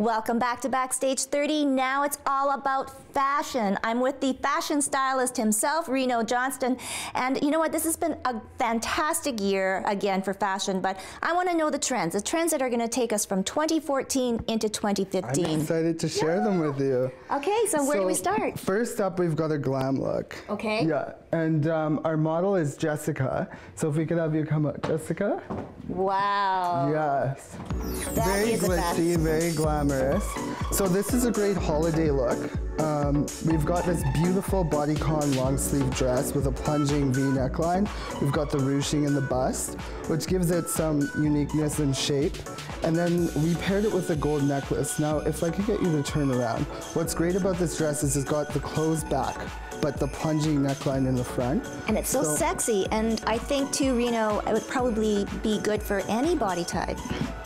Welcome back to Backstage 30. Now it's all about fashion. I'm with the fashion stylist himself, Reno Johnston. And you know what? This has been a fantastic year again for fashion, but I want to know the trends, the trends that are going to take us from 2014 into 2015. I'm excited to share yeah. them with you. Okay, so where so do we start? First up, we've got a glam look. Okay. Yeah, and um, our model is Jessica. So if we could have you come up, Jessica. Wow. Yes. That very glitzy, very glamorous. So this is a great holiday look. Um, we've got this beautiful bodycon long sleeve dress with a plunging V neckline. We've got the ruching in the bust, which gives it some uniqueness and shape. And then we paired it with a gold necklace. Now, if I could get you to turn around, what's great about this dress is it's got the closed back but the plunging neckline in the front. And it's so, so sexy, and I think too, Reno, it would probably be good for any body type.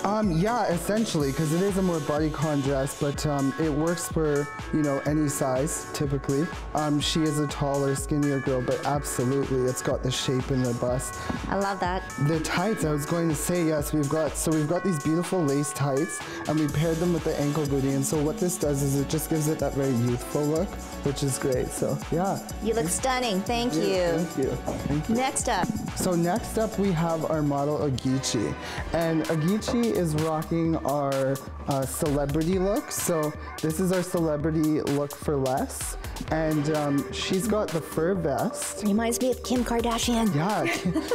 Um, yeah, essentially, because it is a more bodycon dress, but um, it works for, you know, any size, typically. Um, she is a taller, skinnier girl, but absolutely, it's got the shape in the bust. I love that. The tights, I was going to say, yes, we've got, so we've got these beautiful lace tights, and we paired them with the ankle booty, and so what this does is it just gives it that very youthful look, which is great, so yeah. You look stunning, thank yeah, you. Thank you. Thank you. Next up. So next up, we have our model, Ogechi, and Ogechi is rocking our uh, celebrity look. So this is our celebrity look for less. And um, she's got the fur vest. Reminds me of Kim Kardashian. Yeah.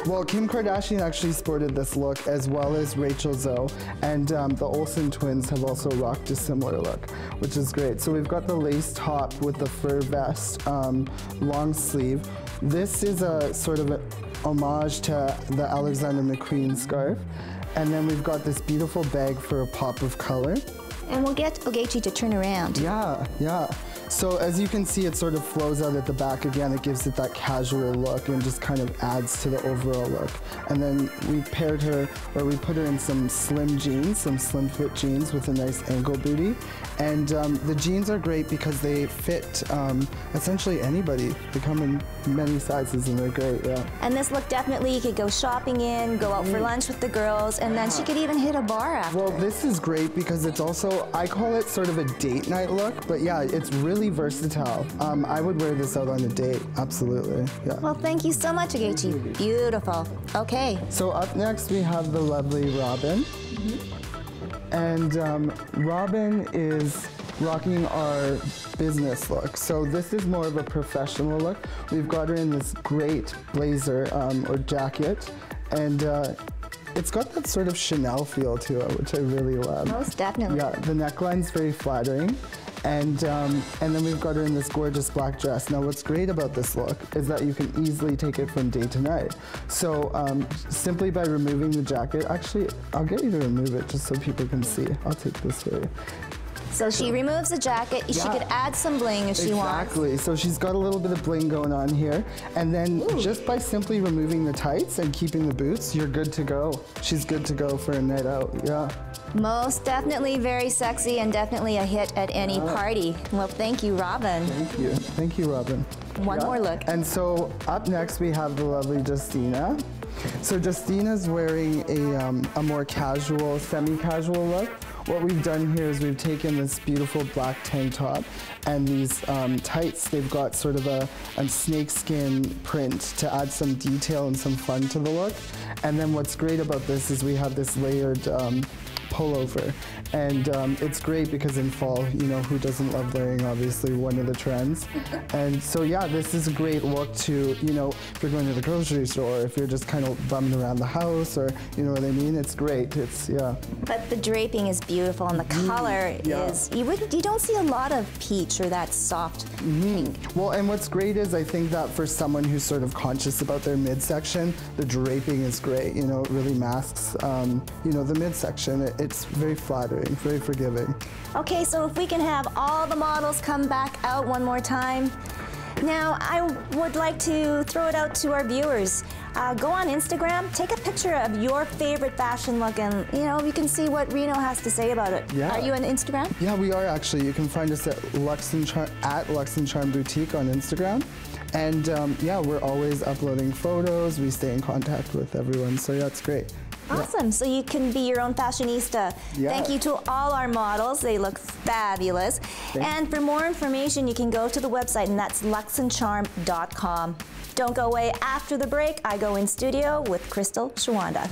well, Kim Kardashian actually sported this look as well as Rachel Zoe. And um, the Olsen twins have also rocked a similar look, which is great. So we've got the lace top with the fur vest, um, long sleeve. This is a sort of a homage to the Alexander McQueen scarf. And then we've got this beautiful bag for a pop of color. And we'll get Ogechi to turn around. Yeah, yeah. So as you can see, it sort of flows out at the back again. It gives it that casual look and just kind of adds to the overall look. And then we paired her, or we put her in some slim jeans, some slim fit jeans with a nice ankle booty. And um, the jeans are great because they fit um, essentially anybody. They come in many sizes and they're great, yeah. And this look definitely, you could go shopping in, go out for lunch with the girls, and then she could even hit a bar after. Well, this is great because it's also, I call it sort of a date night look, but yeah, it's really really versatile. Um, I would wear this out on a date, absolutely. Yeah. Well, thank you so much, Ogechi. Beautiful. Okay. So up next we have the lovely Robin. Mm -hmm. And um, Robin is rocking our business look. So this is more of a professional look. We've got her in this great blazer um, or jacket. And uh, it's got that sort of Chanel feel to it, which I really love. Most definitely. Yeah, the neckline's very flattering. And, um, and then we've got her in this gorgeous black dress. Now what's great about this look is that you can easily take it from day to night. So um, simply by removing the jacket, actually, I'll get you to remove it just so people can see. I'll take this for you. So she removes the jacket. Yeah. She could add some bling if exactly. she wants. Exactly. So she's got a little bit of bling going on here. And then Ooh. just by simply removing the tights and keeping the boots, you're good to go. She's good to go for a night out. Yeah. Most definitely very sexy and definitely a hit at any party. Well, thank you, Robin. Thank you. Thank you, Robin. One yeah. more look. And so up next we have the lovely Justina. So Justina's wearing a, um, a more casual, semi-casual look. What we've done here is we've taken this beautiful black tank top and these um, tights, they've got sort of a, a snakeskin print to add some detail and some fun to the look. And then what's great about this is we have this layered um, pullover. And um, it's great because in fall, you know, who doesn't love layering, obviously, one of the trends. and so, yeah, this is a great look to, you know, if you're going to the grocery store, if you're just kind of bumming around the house or, you know what I mean? It's great. It's, yeah. But the draping is beautiful and the mm, color yeah. is, you, would, you don't see a lot of peach or that soft mm -hmm. pink. Well, and what's great is I think that for someone who's sort of conscious about their midsection, the draping is great. You know, it really masks, um, you know, the midsection. It, it's very flattering, very forgiving. Okay, so if we can have all the models come back out one more time. Now, I would like to throw it out to our viewers. Uh, go on Instagram, take a picture of your favorite fashion look, and you know you can see what Reno has to say about it. Yeah. Are you on Instagram? Yeah, we are actually. You can find us at Luxe and Char at Luxe and Charm Boutique on Instagram. And um, yeah, we're always uploading photos. We stay in contact with everyone, so yeah, it's great. Awesome. So you can be your own fashionista. Yeah. Thank you to all our models. They look fabulous. and for more information, you can go to the website, and that's luxandcharm.com. Don't go away after the break. I go in studio with Crystal Shawanda.